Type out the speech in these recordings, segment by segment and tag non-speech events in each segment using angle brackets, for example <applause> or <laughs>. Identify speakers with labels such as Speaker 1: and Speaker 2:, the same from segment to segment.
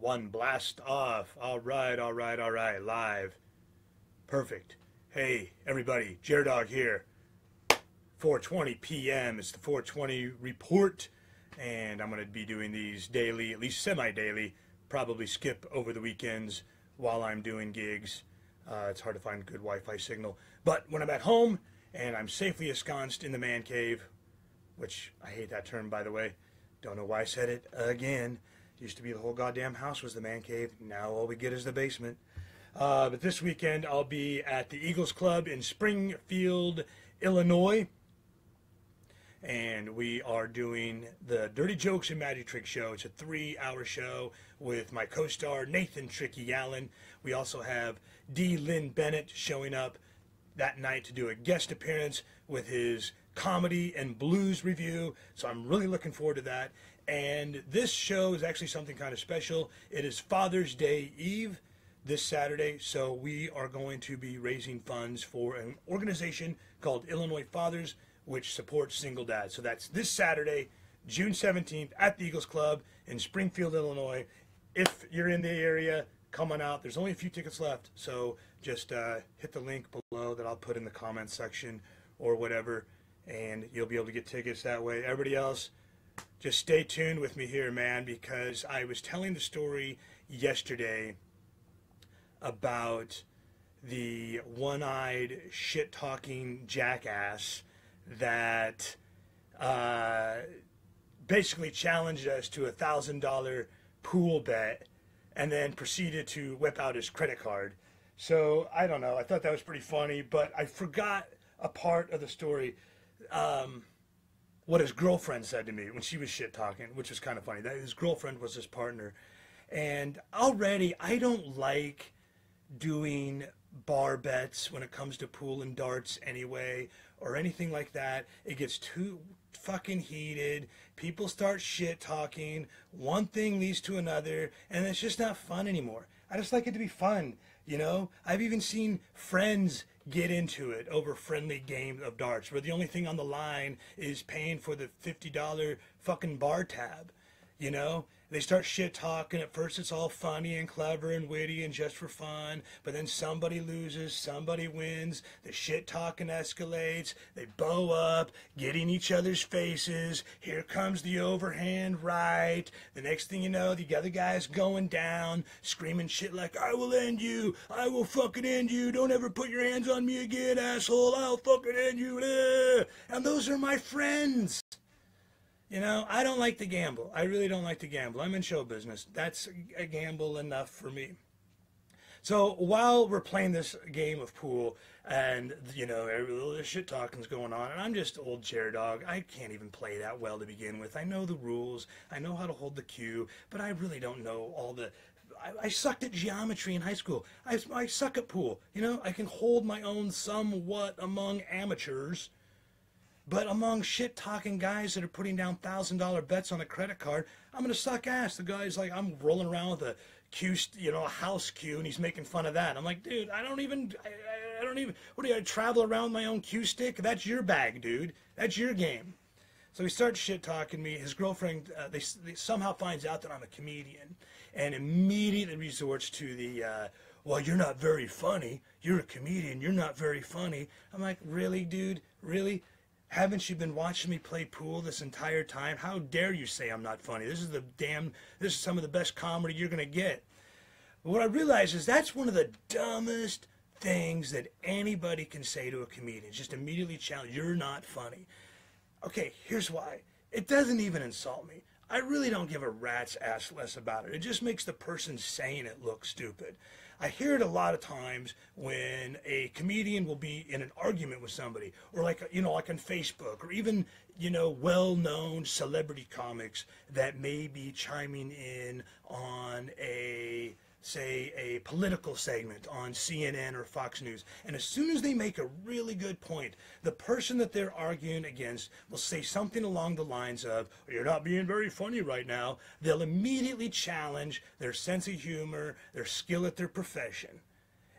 Speaker 1: One blast off. All right, all right, all right. Live. Perfect. Hey, everybody. Dog here. 4:20 p.m. It's the 420 report, and I'm going to be doing these daily, at least semi-daily. Probably skip over the weekends while I'm doing gigs. Uh, it's hard to find good Wi-Fi signal, but when I'm at home and I'm safely ensconced in the man cave, which I hate that term by the way. Don't know why I said it again. Used to be the whole goddamn house was the man cave. Now all we get is the basement. Uh, but this weekend I'll be at the Eagles Club in Springfield, Illinois. And we are doing the Dirty Jokes and Magic Trick show. It's a three hour show with my co star Nathan Tricky Allen. We also have D. Lynn Bennett showing up that night to do a guest appearance with his comedy and blues review. So I'm really looking forward to that. And this show is actually something kind of special. It is Father's Day Eve this Saturday. So we are going to be raising funds for an organization called Illinois Fathers, which supports single dads. So that's this Saturday, June 17th at the Eagles Club in Springfield, Illinois. If you're in the area, come on out. There's only a few tickets left. So just uh, hit the link below that I'll put in the comments section or whatever and you'll be able to get tickets that way. Everybody else, just stay tuned with me here, man, because I was telling the story yesterday about the one eyed, shit talking jackass that uh, basically challenged us to a thousand dollar pool bet and then proceeded to whip out his credit card. So I don't know. I thought that was pretty funny, but I forgot a part of the story um, what his girlfriend said to me when she was shit talking, which was kind of funny. That his girlfriend was his partner, and already I don't like doing bar bets when it comes to pool and darts anyway, or anything like that. It gets too fucking heated. People start shit talking. One thing leads to another, and it's just not fun anymore. I just like it to be fun, you know? I've even seen friends get into it over friendly game of darts where the only thing on the line is paying for the $50 fucking bar tab, you know? They start shit talking. At first, it's all funny and clever and witty and just for fun. But then somebody loses, somebody wins. The shit talking escalates. They bow up, get in each other's faces. Here comes the overhand right. The next thing you know, the other guy's going down, screaming shit like, I will end you. I will fucking end you. Don't ever put your hands on me again, asshole. I'll fucking end you. Eh, and those are my friends. You know, I don't like to gamble. I really don't like to gamble. I'm in show business. That's a gamble enough for me. So while we're playing this game of pool, and you know, the shit talking's going on, and I'm just old JerDog. I can't even play that well to begin with. I know the rules. I know how to hold the cue, but I really don't know all the. I, I sucked at geometry in high school. I, I suck at pool. You know, I can hold my own somewhat among amateurs but among shit talking guys that are putting down thousand dollar bets on a credit card, I'm gonna suck ass. The guy's like, I'm rolling around with a cue, you know, a house cue, and he's making fun of that. I'm like, dude, I don't even, I, I don't even. What do you I travel around my own cue stick? That's your bag, dude. That's your game. So he starts shit talking me. His girlfriend, uh, they, they, somehow finds out that I'm a comedian, and immediately resorts to the. Uh, well, you're not very funny. You're a comedian. You're not very funny. I'm like, really, dude? Really? Haven't you been watching me play pool this entire time? How dare you say I'm not funny? This is the damn, this is some of the best comedy you're going to get. But what I realize is that's one of the dumbest things that anybody can say to a comedian. Just immediately challenge, you're not funny. Okay, here's why. It doesn't even insult me. I really don't give a rat's ass less about it. It just makes the person saying it look stupid. I hear it a lot of times when a comedian will be in an argument with somebody, or like you know, like on Facebook, or even you know, well-known celebrity comics that may be chiming in on a say, a political segment on CNN or Fox News. And as soon as they make a really good point, the person that they're arguing against will say something along the lines of, You're not being very funny right now. They'll immediately challenge their sense of humor, their skill at their profession.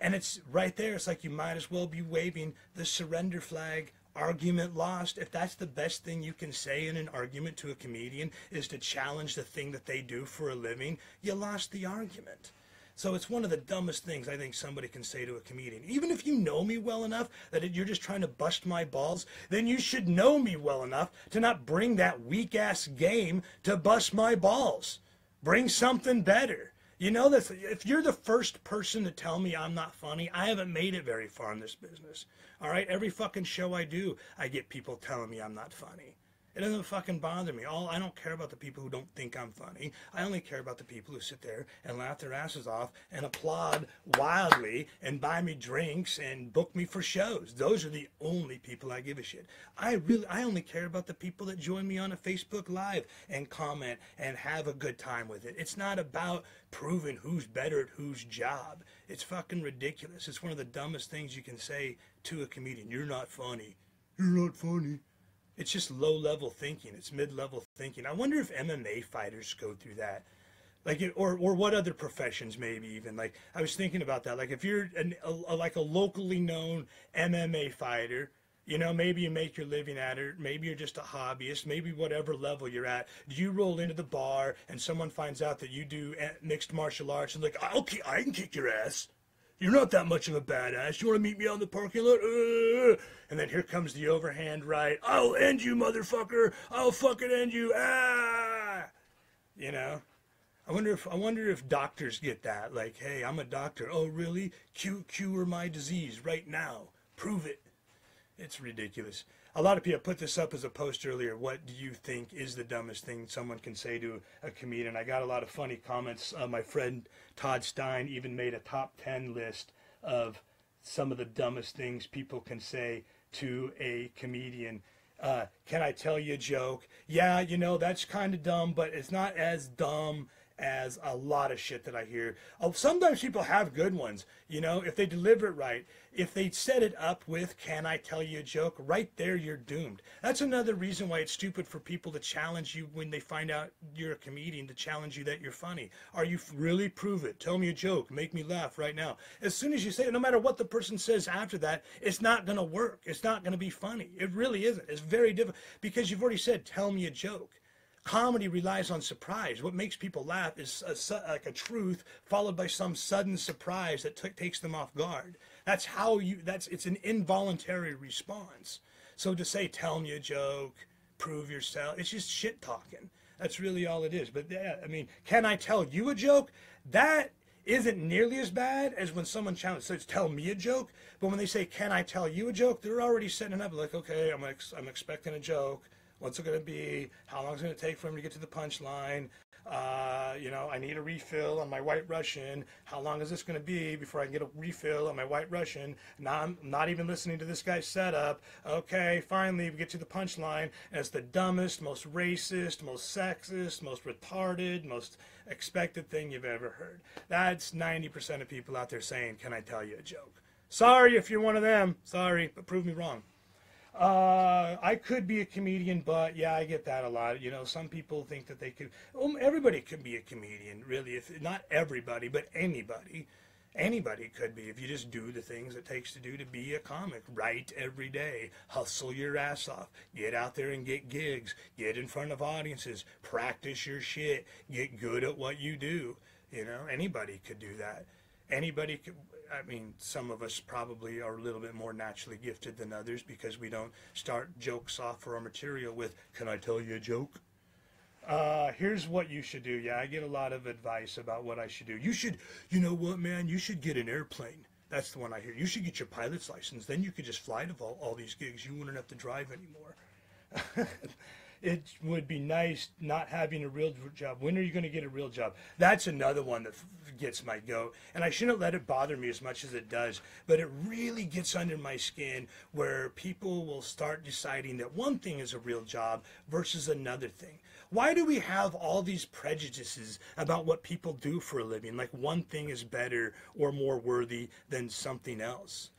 Speaker 1: And it's right there. It's like you might as well be waving the surrender flag argument lost. If that's the best thing you can say in an argument to a comedian is to challenge the thing that they do for a living, you lost the argument. So it's one of the dumbest things I think somebody can say to a comedian. Even if you know me well enough that you're just trying to bust my balls, then you should know me well enough to not bring that weak ass game to bust my balls. Bring something better. You know that if you're the first person to tell me I'm not funny, I haven't made it very far in this business. All right, every fucking show I do, I get people telling me I'm not funny. It doesn't fucking bother me. All I don't care about the people who don't think I'm funny. I only care about the people who sit there and laugh their asses off and applaud wildly and buy me drinks and book me for shows. Those are the only people I give a shit. I really I only care about the people that join me on a Facebook live and comment and have a good time with it. It's not about proving who's better at whose job. It's fucking ridiculous. It's one of the dumbest things you can say to a comedian. You're not funny. You're not funny. It's just low level thinking. It's mid level thinking. I wonder if MMA fighters go through that. Like, it, or, or what other professions maybe even like I was thinking about that like if you're an, a, a, like a locally known MMA fighter you know maybe you make your living at it maybe you're just a hobbyist maybe whatever level you're at do you roll into the bar and someone finds out that you do eh, mixed martial arts and like I'll I can kick your ass you're not that much of a badass. You want to meet me in the parking lot? Uh, and then here comes the overhand right. I'll end you, motherfucker. I'll fucking end you. Ah! You know? I wonder if I wonder if doctors get that. Like, hey, I'm a doctor. Oh, really? Cure, cure my disease right now. Prove it. It's ridiculous a lot of people put this up as a post earlier. What do you think is the dumbest thing someone can say to a comedian? I got a lot of funny comments. Uh, my friend Todd Stein even made a top 10 list of some of the dumbest things people can say to a comedian. Uh, can I tell you a joke? Yeah, you know, that's kind of dumb, but it's not as dumb as a lot of shit that I hear. Oh, sometimes people have good ones, you know, if they deliver it right. If they set it up with, can I tell you a joke? Right there, you're doomed. That's another reason why it's stupid for people to challenge you when they find out you're a comedian, to challenge you that you're funny. Are you really? Prove it. Tell me a joke. Make me laugh right now. As soon as you say it, no matter what the person says after that, it's not going to work. It's not going to be funny. It really isn't. It's very difficult because you've already said, tell me a joke. Comedy relies on surprise. What makes people laugh is a, like a truth followed by some sudden surprise that takes them off guard. That's how you. That's it's an involuntary response. So to say, "Tell me a joke," "Prove yourself," it's just shit talking. That's really all it is. But yeah, I mean, can I tell you a joke? That isn't nearly as bad as when someone challenges says tell me a joke but when they say can i tell you a joke they're already setting up like okay i'm, ex- I'm expecting a joke What's it going to be? How long is it going to take for him to get to the punchline? Uh, you know, I need a refill on my White Russian. How long is this going to be before I can get a refill on my White Russian? Now I'm not even listening to this guy's setup. Okay, finally we get to the punchline, and it's the dumbest, most racist, most sexist, most retarded, most expected thing you've ever heard. That's 90% of people out there saying, Can I tell you a joke? Sorry if you're one of them. Sorry, but prove me wrong. Uh, I could be a comedian, but yeah, I get that a lot. You know, some people think that they could. Well, everybody could be a comedian, really. If not everybody, but anybody, anybody could be if you just do the things it takes to do to be a comic. Write every day, hustle your ass off, get out there and get gigs, get in front of audiences, practice your shit, get good at what you do. You know, anybody could do that. Anybody could I mean, some of us probably are a little bit more naturally gifted than others because we don't start jokes off for our material with, Can I tell you a joke? Uh, here's what you should do. Yeah, I get a lot of advice about what I should do. You should, you know what, man? You should get an airplane. That's the one I hear. You should get your pilot's license. Then you could just fly to all, all these gigs. You wouldn't have to drive anymore. <laughs> it would be nice not having a real job. When are you going to get a real job? That's another one that gets my goat. And I shouldn't let it bother me as much as it does, but it really gets under my skin where people will start deciding that one thing is a real job versus another thing. Why do we have all these prejudices about what people do for a living? Like one thing is better or more worthy than something else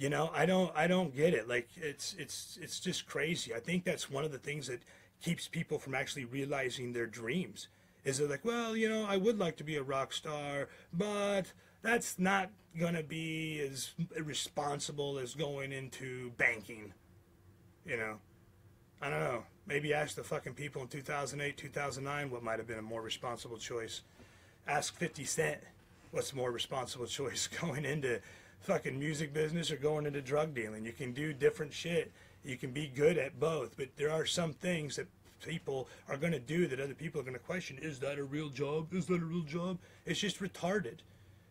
Speaker 1: you know i don't i don't get it like it's it's it's just crazy i think that's one of the things that keeps people from actually realizing their dreams is it like well you know i would like to be a rock star but that's not going to be as responsible as going into banking You know, I don't know. Maybe ask the fucking people in 2008, 2009 what might have been a more responsible choice. Ask 50 Cent what's a more responsible <laughs> choice going into fucking music business or going into drug dealing. You can do different shit. You can be good at both, but there are some things that people are going to do that other people are going to question. Is that a real job? Is that a real job? It's just retarded,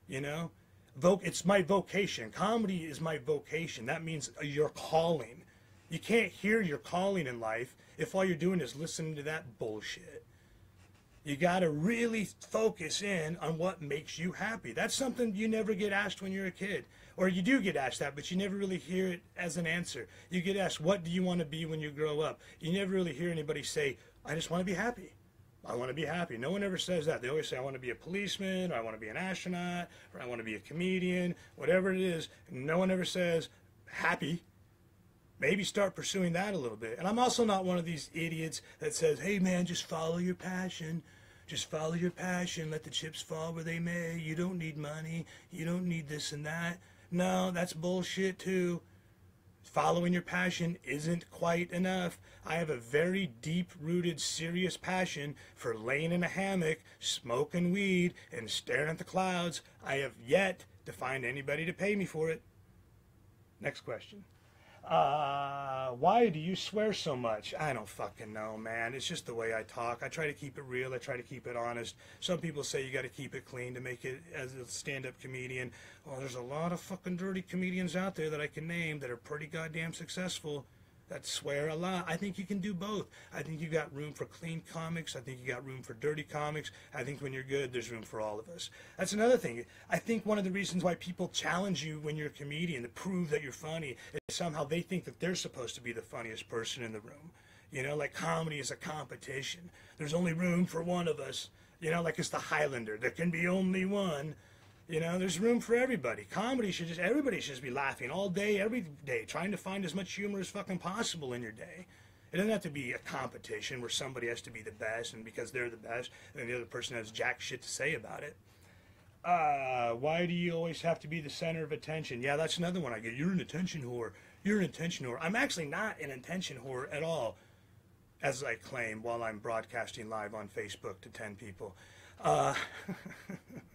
Speaker 1: you know. Voc- it's my vocation. Comedy is my vocation. That means your calling. You can't hear your calling in life if all you're doing is listening to that bullshit. You got to really focus in on what makes you happy. That's something you never get asked when you're a kid. Or you do get asked that, but you never really hear it as an answer. You get asked, What do you want to be when you grow up? You never really hear anybody say, I just want to be happy. I want to be happy. No one ever says that. They always say, I want to be a policeman, or I want to be an astronaut, or I want to be a comedian, whatever it is. No one ever says, happy. Maybe start pursuing that a little bit. And I'm also not one of these idiots that says, hey man, just follow your passion. Just follow your passion. Let the chips fall where they may. You don't need money. You don't need this and that. No, that's bullshit too. Following your passion isn't quite enough. I have a very deep rooted, serious passion for laying in a hammock, smoking weed, and staring at the clouds. I have yet to find anybody to pay me for it. Next question. Uh, why do you swear so much? I don't fucking know, man. It's just the way I talk. I try to keep it real. I try to keep it honest. Some people say you got to keep it clean to make it as a stand-up comedian. Well, there's a lot of fucking dirty comedians out there that I can name that are pretty goddamn successful that swear a lot. I think you can do both. I think you got room for clean comics. I think you got room for dirty comics. I think when you're good, there's room for all of us. That's another thing. I think one of the reasons why people challenge you when you're a comedian to prove that you're funny is somehow they think that they're supposed to be the funniest person in the room. You know, like comedy is a competition. There's only room for one of us. You know, like it's the Highlander. There can be only one. You know, there's room for everybody. Comedy should just everybody should just be laughing all day, every day, trying to find as much humor as fucking possible in your day. It doesn't have to be a competition where somebody has to be the best, and because they're the best, and the other person has jack shit to say about it. Uh, why do you always have to be the center of attention? Yeah, that's another one I get. You're an attention whore. You're an attention whore. I'm actually not an attention whore at all, as I claim while I'm broadcasting live on Facebook to 10 people. Uh, <laughs>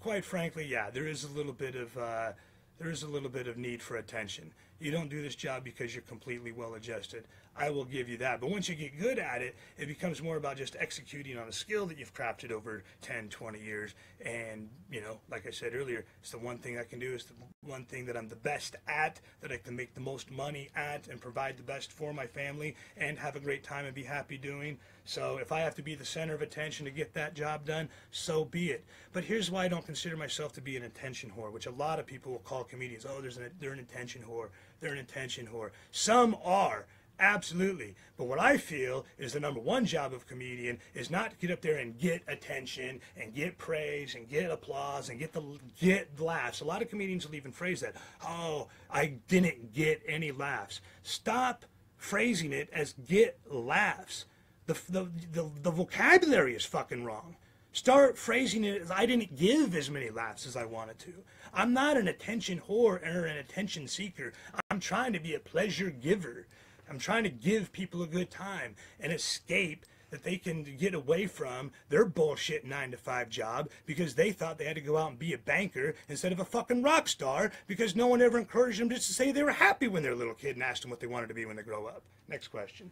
Speaker 1: quite frankly, yeah, there is a little bit of uh, there is a little bit of need for attention. You don't do this job because you're completely well adjusted. I will give you that. But once you get good at it, it becomes more about just executing on a skill that you've crafted over 10, 20 years. And, you know, like I said earlier, it's the one thing I can do. It's the one thing that I'm the best at, that I can make the most money at and provide the best for my family and have a great time and be happy doing. So if I have to be the center of attention to get that job done, so be it. But here's why I don't consider myself to be an attention whore, which a lot of people will call comedians. Oh, there's an, they're an attention whore. They're an attention whore. Some are. Absolutely. But what I feel is the number one job of a comedian is not to get up there and get attention and get praise and get applause and get the get laughs. A lot of comedians will even phrase that. Oh, I didn't get any laughs. Stop phrasing it as get laughs. The, the, the, the vocabulary is fucking wrong. Start phrasing it as I didn't give as many laughs as I wanted to. I'm not an attention whore or an attention seeker. I'm trying to be a pleasure giver. I'm trying to give people a good time and escape that they can get away from their bullshit nine to five job because they thought they had to go out and be a banker instead of a fucking rock star because no one ever encouraged them just to say they were happy when they were a little kid and asked them what they wanted to be when they grow up. Next question.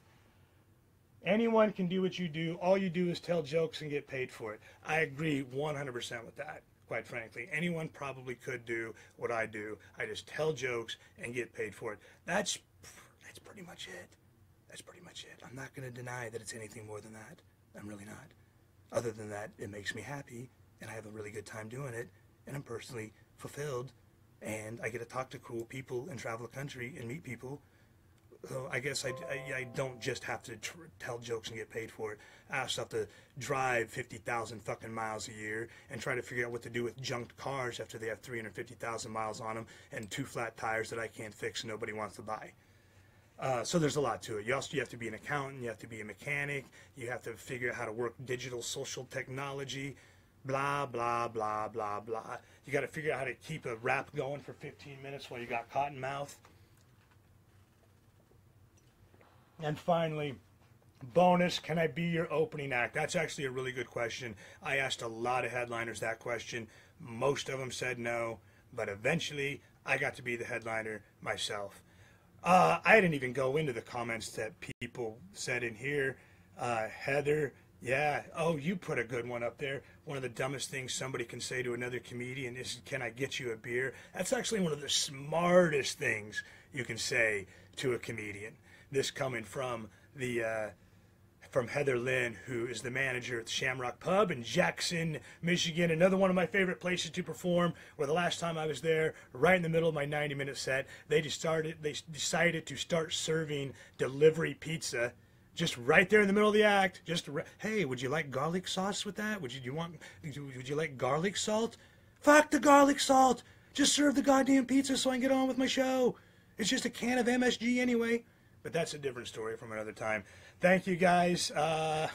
Speaker 1: Anyone can do what you do. All you do is tell jokes and get paid for it. I agree 100% with that, quite frankly. Anyone probably could do what I do. I just tell jokes and get paid for it. That's that's pretty much it. That's pretty much it. I'm not going to deny that it's anything more than that. I'm really not. Other than that, it makes me happy and I have a really good time doing it and I'm personally fulfilled and I get to talk to cool people and travel the country and meet people so I guess I, I, I don't just have to tr- tell jokes and get paid for it. I also have to drive 50,000 fucking miles a year and try to figure out what to do with junked cars after they have 350,000 miles on them and two flat tires that I can't fix and nobody wants to buy. Uh, so there's a lot to it. You also you have to be an accountant, you have to be a mechanic, you have to figure out how to work digital social technology, blah blah blah blah blah. You got to figure out how to keep a rap going for 15 minutes while you got cotton mouth. And finally, bonus, can I be your opening act? That's actually a really good question. I asked a lot of headliners that question. Most of them said no, but eventually I got to be the headliner myself. Uh, I didn't even go into the comments that people said in here. Uh, Heather, yeah, oh, you put a good one up there. One of the dumbest things somebody can say to another comedian is, Can I get you a beer? That's actually one of the smartest things you can say to a comedian. This coming from the. Uh, from Heather Lynn, who is the manager at the Shamrock Pub in Jackson, Michigan. Another one of my favorite places to perform. Where the last time I was there, right in the middle of my 90-minute set, they just started. They decided to start serving delivery pizza, just right there in the middle of the act. Just hey, would you like garlic sauce with that? Would you, you want? Would you like garlic salt? Fuck the garlic salt. Just serve the goddamn pizza so I can get on with my show. It's just a can of MSG anyway. But that's a different story from another time. Thank you guys. Uh,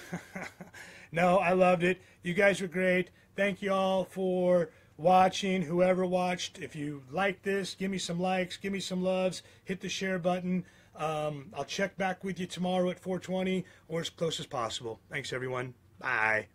Speaker 1: <laughs> no, I loved it. You guys were great. Thank you all for watching. Whoever watched, if you like this, give me some likes, give me some loves, hit the share button. Um, I'll check back with you tomorrow at 420 or as close as possible. Thanks, everyone. Bye.